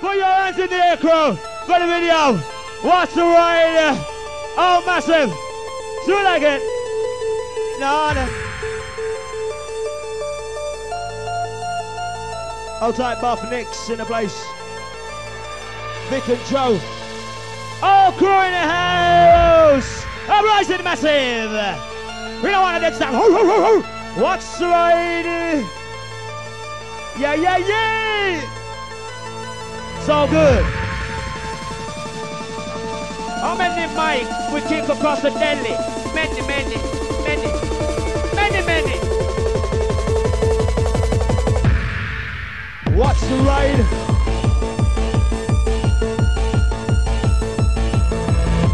Put your hands in the air, crew. For the video. What's the ride? Oh, massive. Do you like it? No, no. Outside Buff Nicks in the place. Vic and Joe. Oh, crew in the house. Uprising massive. We don't want to dead stop. Ho, ho, ho, ho. What's the ride? Yeah, yeah, yeah. So good. How many Mike we kick across the Delhi? Many, many, many, many, many. What's the ride?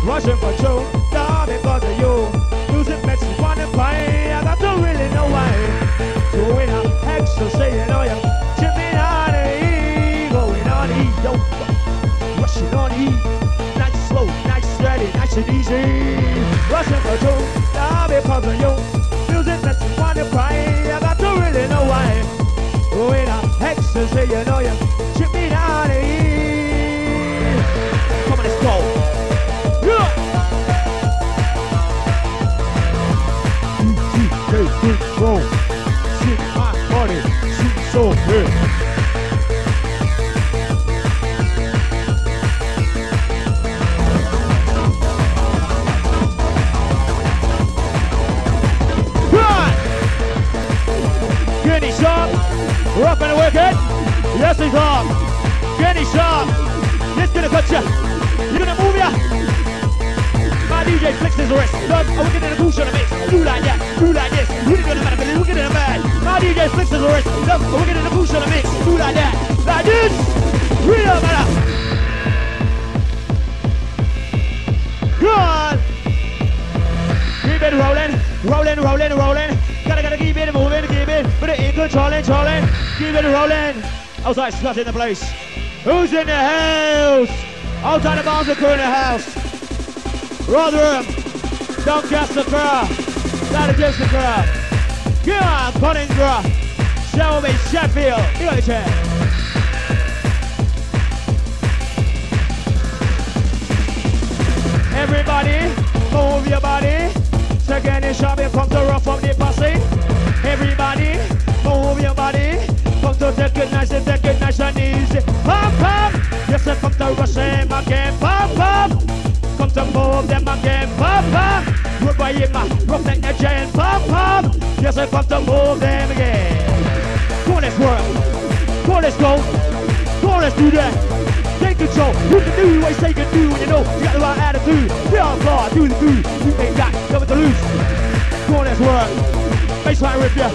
Russian Joe, nah, because of you. Losing Mets, wanna play, I got to really know why. Doing a extra saying, oh yeah, Russian patrol, I'll be puzzling you. Music that you wanna cry, I got to really know why. With a ecstasy, you know you should be this ya. You're gonna move ya. My DJ flicks his wrist. Look, we're getting a push on the mix. Do like that, do like this. Really gonna matter, but we're getting a bad. My DJ flicks his wrist. Look, we're getting a push on the mix. Do like that, like this. Really don't matter. On. Keep it rolling, rolling, rolling, rolling. Gotta, gotta keep it moving, keep it. Put it in controlling, controlling. Keep it rolling. Outside, Scott in the place. Who's in the house? Outside the bounds of Corner House. Rotherham, Doncaster crowd, that against the crowd. Come on, Sheffield. You got the. Everybody, move your body. Second is shot come to rough from the passing. Everybody, move your body. Come to take it nice, to take it nice and easy. Pop, pop. I come to rush them again. Pump, pump. Come to move them again. Pump, pump. Good boy, in my rough neck, that giant. Pump, pump. Yes, I come to move them again. Come on, let's work. Come on, let's go. Come on, let's do that. Take control. You can do what you say you can do when you know you got the right attitude. Be on guard, do the do. You ain't got nothing to lose. Come on, let's work. Baseline rip ya.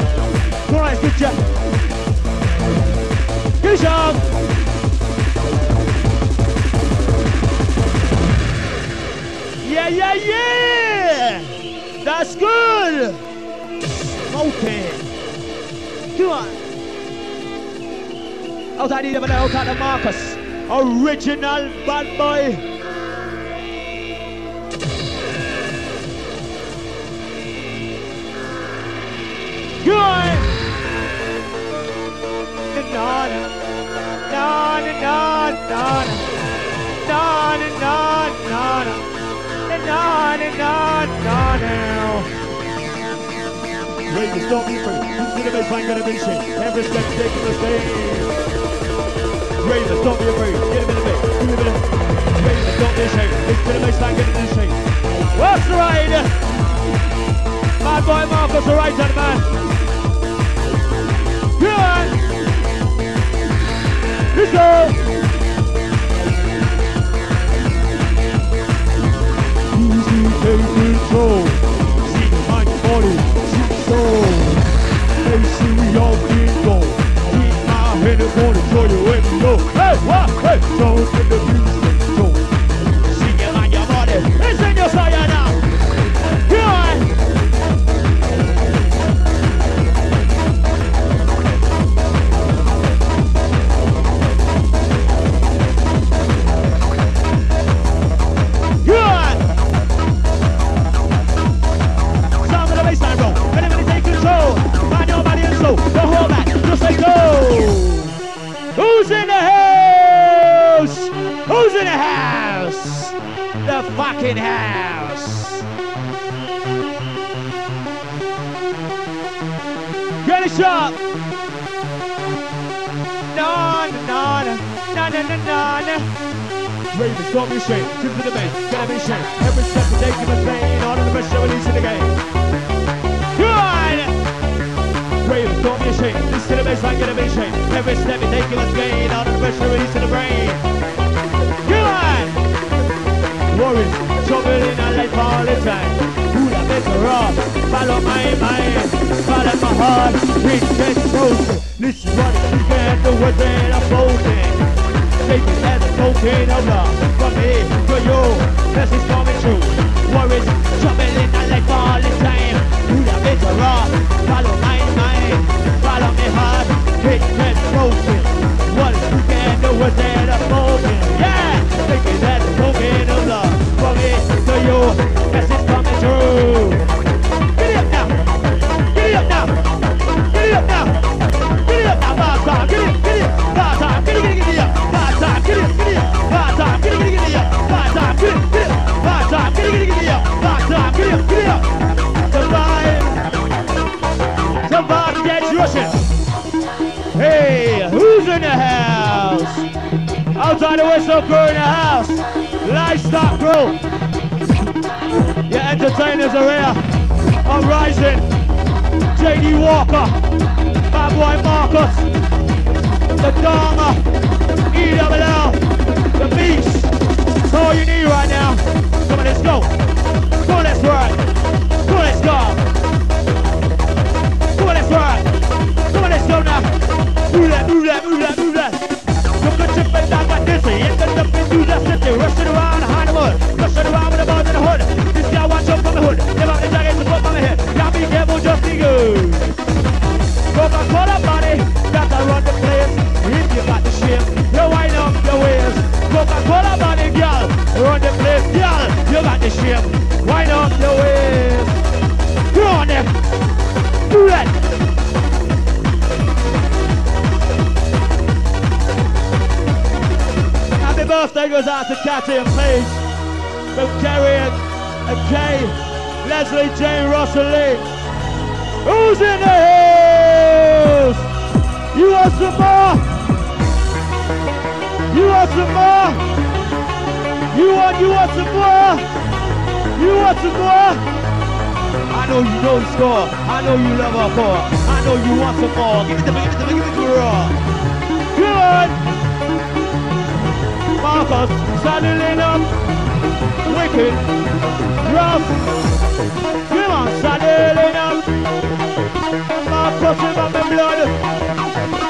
Come on, let's get ya. Good job. yeah, yeah, yeah! That's good! Okay. Come on. Outside of the level, out of the Marcus. Original bad boy. Good. Non, non, non, non, non, non, non, non not, not, not now. Great to stop you from Cinemas Bank Animation. Every step taking the stage. Great to stop you from Get a bit of it. Give a bit of it. Great to stop this shape. It's it Bank What's the ride? Bad boy Marcus, the right hand man. Good! Let's go! Fucking house. Get it sharp. No, no, no, no, no, no, no. Ravens, don't be ashamed. Tip to the main, gotta be ashamed. Every step you take, you must pay in order to best show release in the game. Don't be ashamed. This to the baseline, gotta be ashamed. Every step you take, you must pay in order to best show release in the brain. Worries, trouble in our life all the time. Who that better off? Follow my mind, follow my heart. That motion. Listen what you can do with it, I'm floating. Take it as a token of love from me to you. This is coming true. Worries, trouble in our life all the time. Who that better off? Follow my mind, follow my heart. That motion. What you with it, I'm. Yeah, as token of love from to you. Is coming true. Get it up now. Get it up now. Crew in the house. Livestock crew. Your entertainers are here. I'm rising. JD Walker. Bad boy Marcus. The Dharma. EWL. The Beast. That's all you need right now. Come on, let's go. Birthday goes out to Cathy and Paige. From Kerry and, and Kay, Leslie, Jane, Russell Lee. Who's in the house? You want some more? You want some more? You want, you want some more? You want some more? I know you know the score. I know you love our core. I know you want some more. Give it to me, give it to me, give it to me raw. Good. Marcus, saddling up. Wicked. Rough. Come on, saddling up. Marcus in my blood.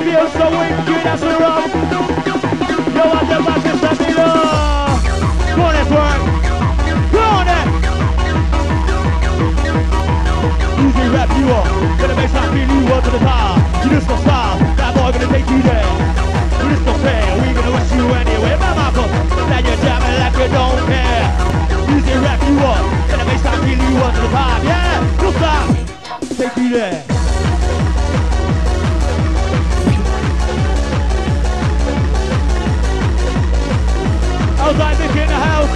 Feels so wicked as a rough. Yo, what the fuck is that below? Go let's work. Go on, then. Easy rap you up. Gonna make some feel you up to the top. You just don't stop. That boy gonna take you there. You up to the top. Yeah, don't stop. Take me there. Outside Nick in the house.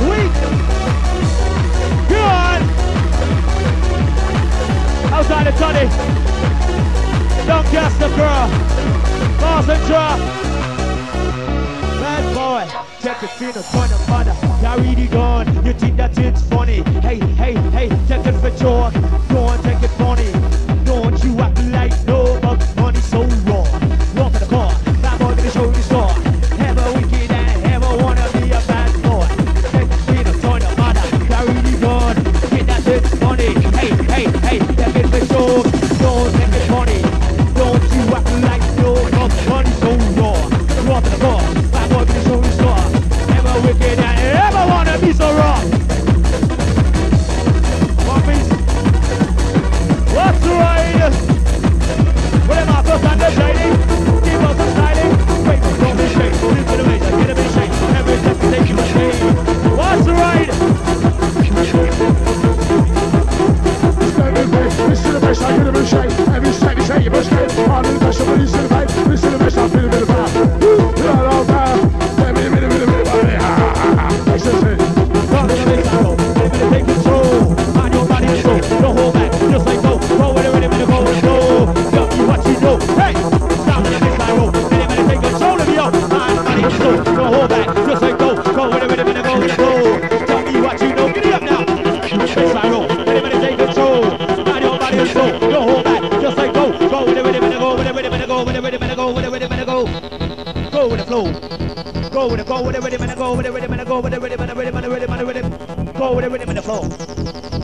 Sweet. Good. Outside the Toddy. Don't gas the girl. Boss and drop. Bad boy. Check the front of mother. Carry the gun. It, with the flow.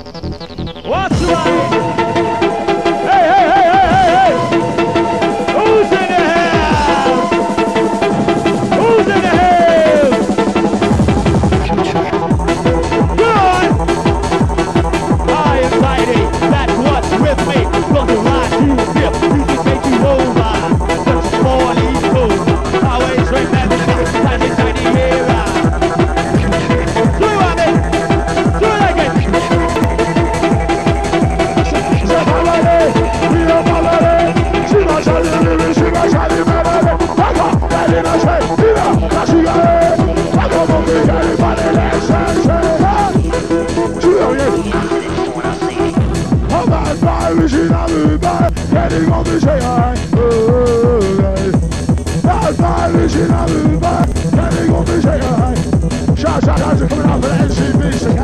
Shout, shout, shout, coming out for the NCB,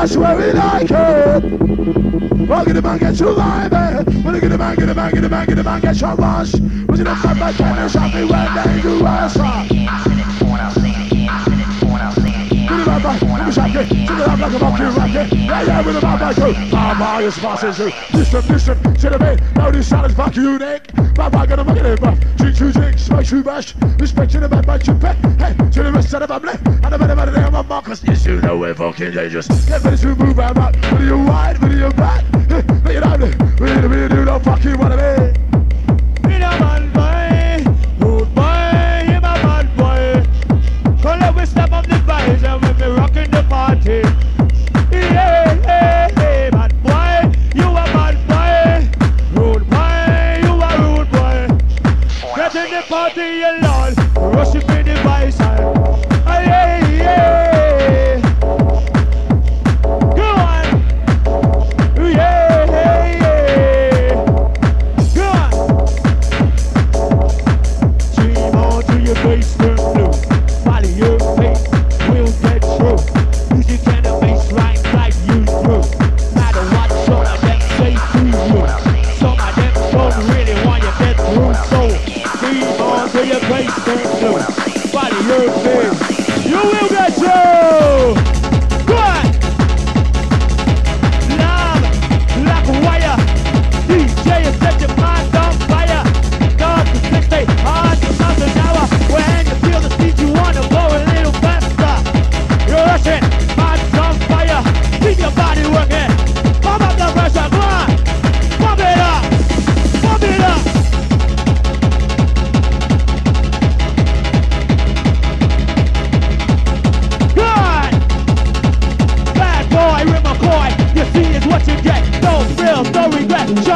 That's where we like it. Well, get the man, get you live, eh? You get the man, get the man, get the man, get the man, get your rush. When you don't come back, can you shot me when they do us? Get the man back, let me you. It up like a monkey rocket. Yeah, yeah, with the man back. Ah, my, it's bosses, too. Listen, listen, to the beat. Now this sound is back unique. Bye bye, gonna make it bruv. Drink two drinks, smash you bash. Respect to the man, bite you. Hey, to the rest of the family. And the better, better, they're my markers. Yes, you know we're fucking dangerous. Get ready to move out, out. Whether you wide, whether you bad. Hey, let there. Really, really do not fucking wanna be. A man don't really want your get through. So dream on to your basement blue.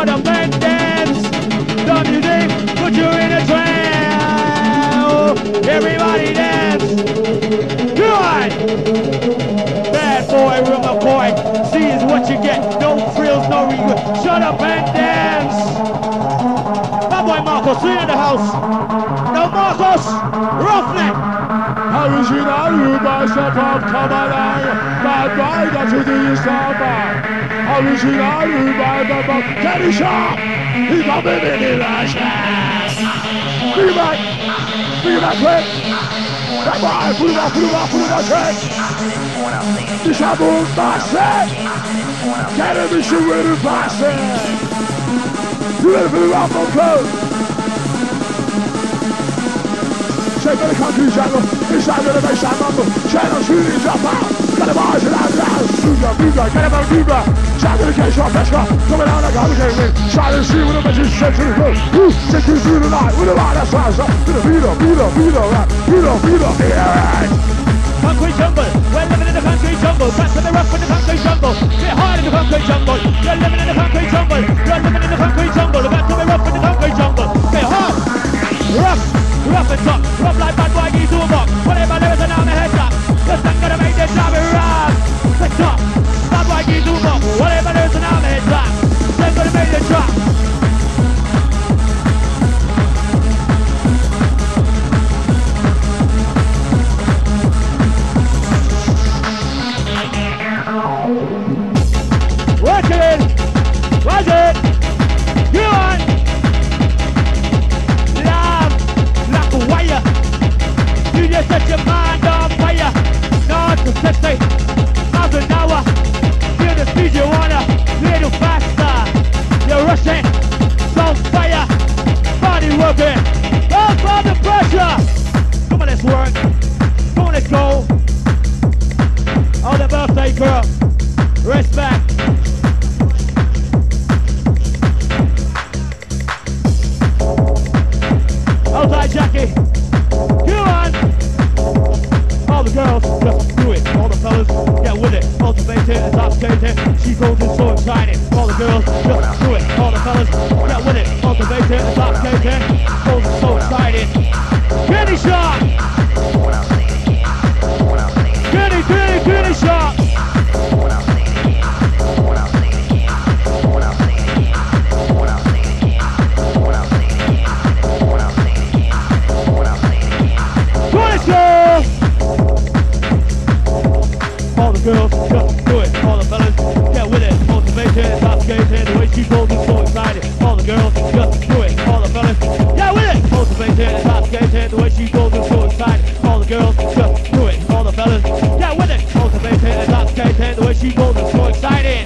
Up and dance. You in a trance. Everybody dance. Good. Bad boy. See is what you get. No frills, no regret. Shut up and dance. My boy Marcus, we in the house. No Marcus, roughneck. Original Ruba step up, come along. Bad boy, to do stop Original Kenny Sharp. He got me in the rush. Bring it back. Bring back quick. That boy, put it back, put it back, put it back quick. The shaboom bastard. Get him, issue with the bastard. ready for the Rumble Club? Check out the country jungle, inside the baseline rumble. Channel shooting drop out. Got the bars and out loud. Suga, Buga, get him out, Buga. Shout to the case, off, let's go. Coming out like I'm getting in. Try to see what the magic said to the floor. Woo, take you through the night with a light that's. To the beat up, beat up, beat up, right. Beat up, beat up, yeah, right. Concrete jungle, fellas, get with it. Motivate it, intoxicate it. She goes in so excited. All the girls, just do it. All the fellas, get with it. Motivate it, intoxicate it. She is so excited.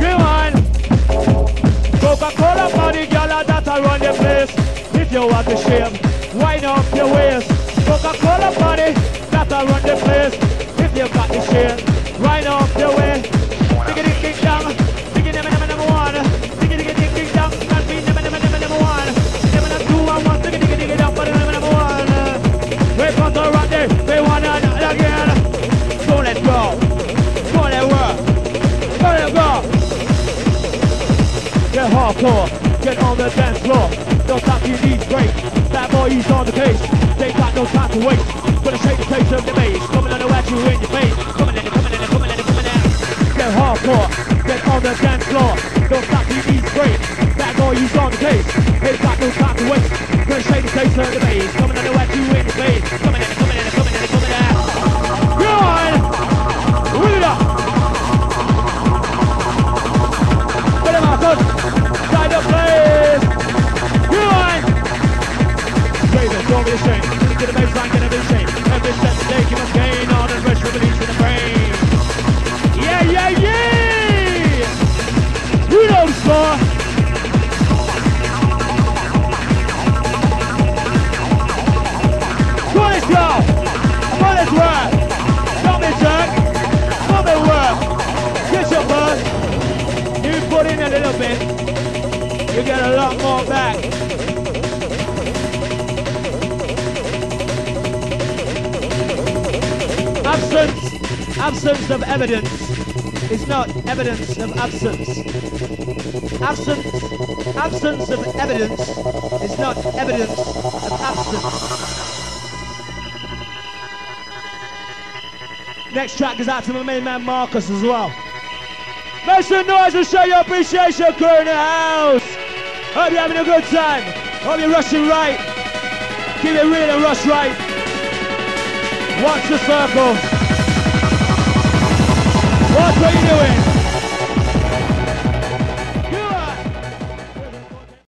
Come on! Coca-Cola body, girl, that I run the place. If you want to shave, hardcore, get on the dance floor. Don't stop, you need break. That boy, he's on the case. They got no time to waste. Gonna shake the place of the bass. Coming on the at you in your face. Coming in, coming in, coming in, coming in. Get hardcore, get on the dance floor. Don't stop, you need break. That boy, he's on the case. They got no time to waste. Gonna shake the place of the bass. Coming on the at you in your face. Absence, of evidence is not evidence of absence. Absence, absence of evidence is not evidence of absence. Next track goes out to my main man Marcus as well. Make some noise and show your appreciation, crew in the house. Hope you're having a good time. Hope you're rushing right. Keep it real and rush right. Watch the circle. Watch what you're doing.